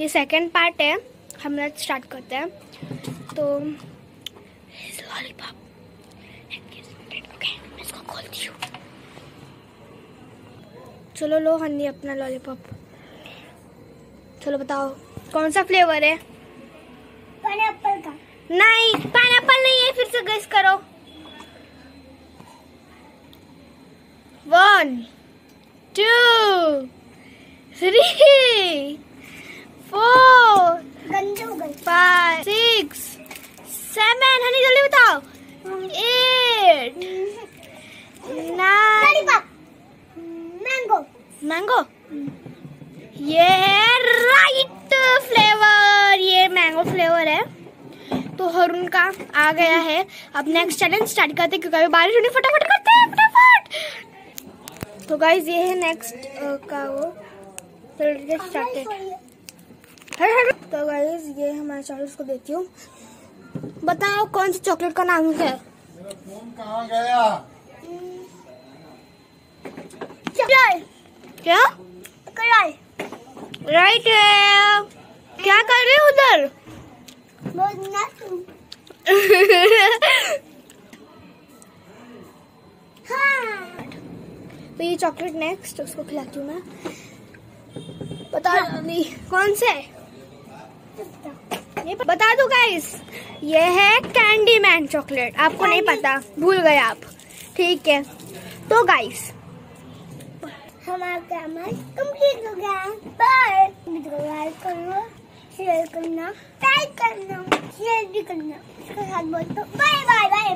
ये second part है। हम लोग स्टार्ट करते हैं। तो लॉलीपॉप ओके इसको खोलती हूँ। चलो लो हनी अपना लॉलीपॉप चलो बताओ कौन सा फ्लेवर है? पाइनएप्पल का। नहीं पाइनएप्पल नहीं है फिर से गेस करो। One two three four five six seven honey जल्दी बताओ। एट नाइन मैंगो मैंगो ये है राइट फ्लेवर ये मैंगो फ्लेवर है। तो हरुण का आ गया है। अब नेक्स्ट चैलेंज स्टार्ट करते हैं क्योंकि अभी बारिश होनी फटाफट करते हैं फटाफट। तो गाइज़ ये है नेक्स्ट का वो। चलो स्टार्टेड तो गाइज़ ये हमारे चॉकलेट को देती हूँ। बताओ कौन सी चॉकलेट का नाम है? कहाँ गया? चॉकलेट क्या? कलाई राइट है क्या कर रहे हो उधर? हाँ। तो ये चॉकलेट नेक्स्ट उसको खिलाती हूँ मैं। बता जल्दी कौन से? ये बता दो गाइस ये है कैंडी मैन चॉकलेट आपको नहीं पता भूल गए आप. ठीक है. तो गाइस हमारा काम कंप्लीट हो गया बाय वीडियो लाइक करो शेयर करना लाइक करना शेयर भी करना. इसके साथ बोल तो बाय बाय बाय